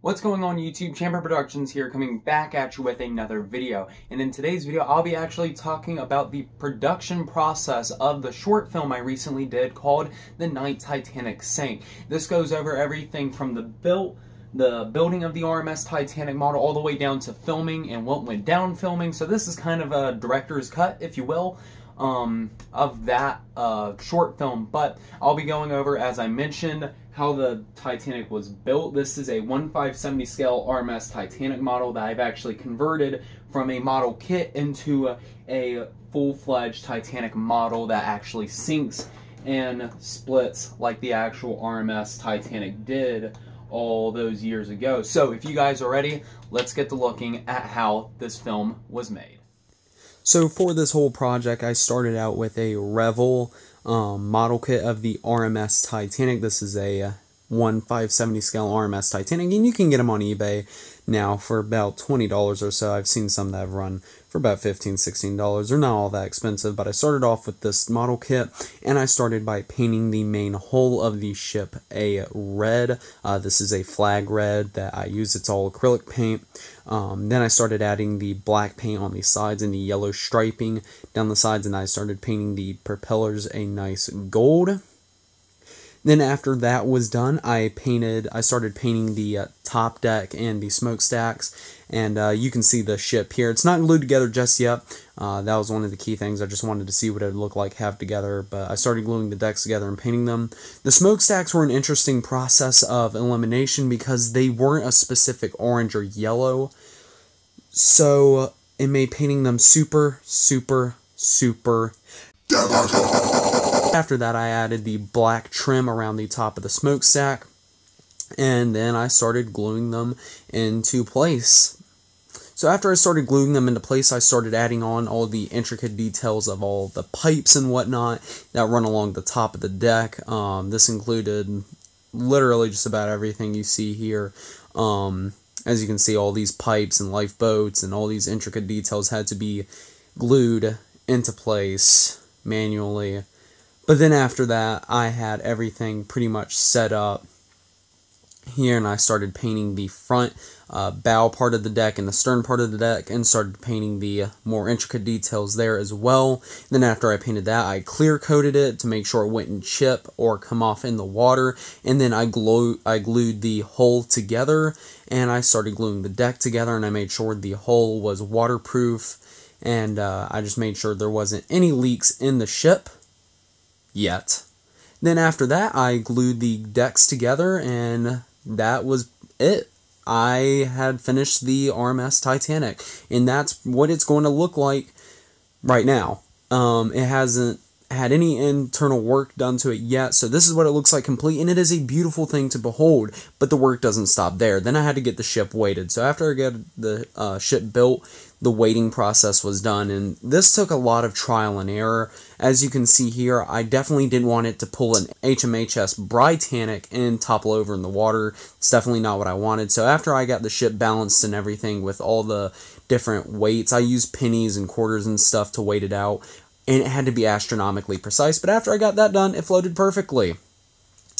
What's going on YouTube? Champion Productions here coming back at you with another video. And in today's video, I'll be actually talking about the production process of the short film I recently did called The Night Titanic Sank. This goes over everything from the built the building of the RMS Titanic model all the way down to filming and what went down filming. So this is kind of a director's cut, if you will um, of that uh, short film. But I'll be going over, as I mentioned, how the Titanic was built. This is a 1570 scale RMS Titanic model that I've actually converted from a model kit into a, full-fledged Titanic model that actually sinks and splits like the actual RMS Titanic did all those years ago. So if you guys are ready, let's get to looking at how this film was made. So for this whole project, I started out with a Revell um, model kit of the RMS Titanic. This is a 1 570 scale RMS Titanic, and you can get them on eBay now for about $20 or so. I've seen some that have run for about $15, $16. They're not all that expensive, but I started off with this model kit, and I started by painting the main hull of the ship a red. Uh, this is a flag red that I use. It's all acrylic paint. Um, then I started adding the black paint on the sides and the yellow striping down the sides, and I started painting the propellers a nice gold. Then after that was done, I painted, I started painting the uh, top deck and the smokestacks, and uh, you can see the ship here. It's not glued together just yet. Uh, that was one of the key things. I just wanted to see what it would look like have together, but I started gluing the decks together and painting them. The smokestacks were an interesting process of elimination because they weren't a specific orange or yellow, so it made painting them super, super, super after that, I added the black trim around the top of the smokestack, and then I started gluing them into place. So after I started gluing them into place, I started adding on all the intricate details of all the pipes and whatnot that run along the top of the deck. Um, this included literally just about everything you see here. Um, as you can see, all these pipes and lifeboats and all these intricate details had to be glued into place manually. But then after that, I had everything pretty much set up here, and I started painting the front uh, bow part of the deck and the stern part of the deck, and started painting the more intricate details there as well. Then after I painted that, I clear coated it to make sure it wouldn't chip or come off in the water, and then I glue I glued the hull together, and I started gluing the deck together, and I made sure the hull was waterproof, and uh, I just made sure there wasn't any leaks in the ship yet. Then after that, I glued the decks together, and that was it. I had finished the RMS Titanic, and that's what it's going to look like right now. Um, it hasn't had any internal work done to it yet, so this is what it looks like complete, and it is a beautiful thing to behold, but the work doesn't stop there. Then I had to get the ship weighted, so after I got the uh, ship built, the weighting process was done, and this took a lot of trial and error. As you can see here, I definitely didn't want it to pull an HMHS Britannic and topple over in the water. It's definitely not what I wanted. So after I got the ship balanced and everything with all the different weights, I used pennies and quarters and stuff to weight it out, and it had to be astronomically precise. But after I got that done, it floated perfectly.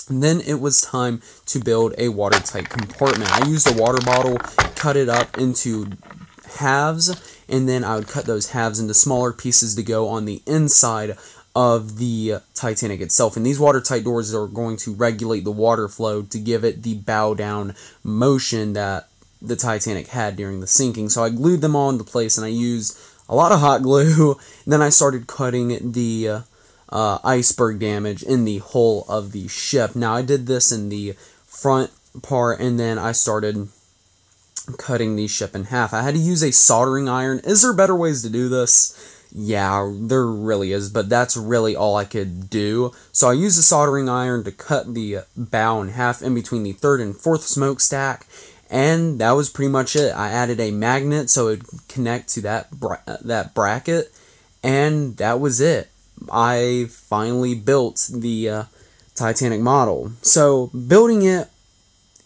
And then it was time to build a watertight compartment. I used a water bottle, cut it up into halves, and then I would cut those halves into smaller pieces to go on the inside of the Titanic itself. And these watertight doors are going to regulate the water flow to give it the bow down motion that the Titanic had during the sinking. So I glued them all into place and I used a lot of hot glue. And then I started cutting the uh, iceberg damage in the hull of the ship. Now I did this in the front part and then I started cutting the ship in half. I had to use a soldering iron. Is there better ways to do this? Yeah, there really is, but that's really all I could do. So I used a soldering iron to cut the bow in half in between the third and fourth smokestack, and that was pretty much it. I added a magnet so it would connect to that bra- that bracket, and that was it. I finally built the uh, Titanic model. So building it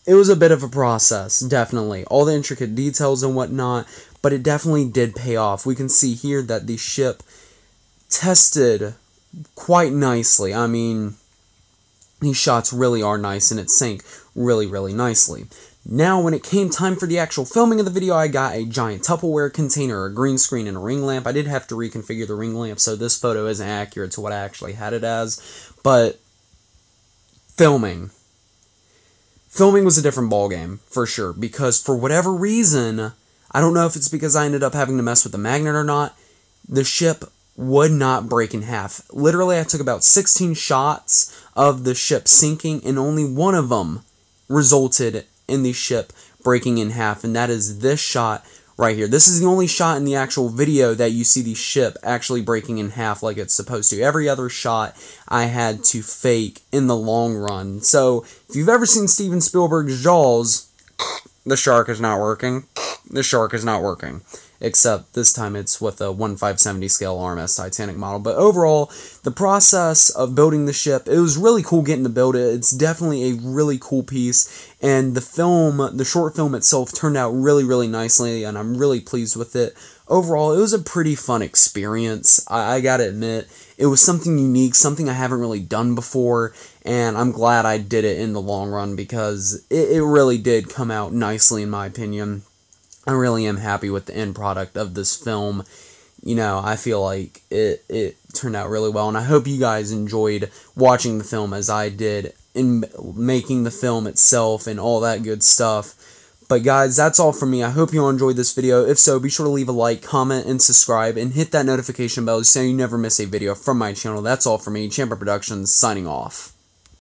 it was a bit of a process, definitely. All the intricate details and whatnot, but it definitely did pay off. We can see here that the ship tested quite nicely. I mean, these shots really are nice and it sank really, really nicely. Now, when it came time for the actual filming of the video, I got a giant Tupperware container, a green screen, and a ring lamp. I did have to reconfigure the ring lamp, so this photo isn't accurate to what I actually had it as. But, filming. Filming was a different ballgame, for sure, because for whatever reason, I don't know if it's because I ended up having to mess with the magnet or not, the ship would not break in half. Literally, I took about 16 shots of the ship sinking, and only one of them resulted in the ship breaking in half, and that is this shot right here. This is the only shot in the actual video that you see the ship actually breaking in half like it's supposed to. Every other shot I had to fake in the long run. So, if you've ever seen Steven Spielberg's Jaws, the shark is not working. The shark is not working except this time it's with a 1570 scale RMS Titanic model. But overall, the process of building the ship, it was really cool getting to build it. It's definitely a really cool piece, and the film, the short film itself, turned out really, really nicely, and I'm really pleased with it. Overall, it was a pretty fun experience. I, I gotta admit, it was something unique, something I haven't really done before, and I'm glad I did it in the long run because it, it really did come out nicely, in my opinion. I really am happy with the end product of this film. You know, I feel like it it turned out really well, and I hope you guys enjoyed watching the film as I did in making the film itself and all that good stuff. But guys, that's all from me. I hope you all enjoyed this video. If so, be sure to leave a like, comment, and subscribe, and hit that notification bell so you never miss a video from my channel. That's all for me. Champion Productions, signing off.